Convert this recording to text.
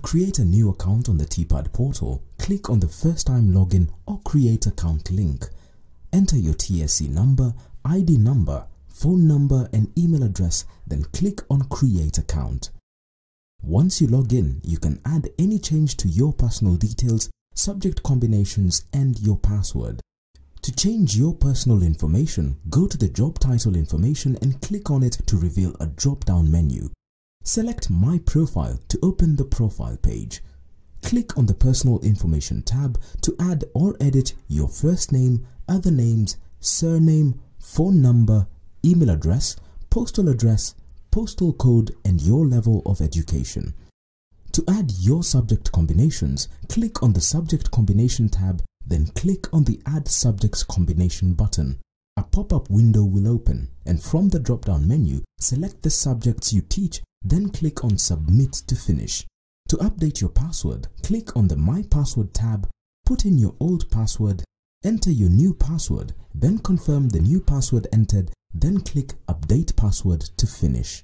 create a new account on the TPAD portal, click on the first time login or create account link. Enter your TSC number, ID number, phone number and email address then click on create account. Once you log in, you can add any change to your personal details, subject combinations and your password. To change your personal information, go to the job title information and click on it to reveal a drop-down menu. Select My Profile to open the profile page. Click on the Personal Information tab to add or edit your first name, other names, surname, phone number, email address, postal address, postal code and your level of education. To add your subject combinations, click on the Subject Combination tab, then click on the Add Subjects Combination button. A pop-up window will open and from the drop-down menu, select the subjects you teach, then click on Submit to finish. To update your password, click on the My Password tab, put in your old password, enter your new password, then confirm the new password entered, then click Update Password to finish.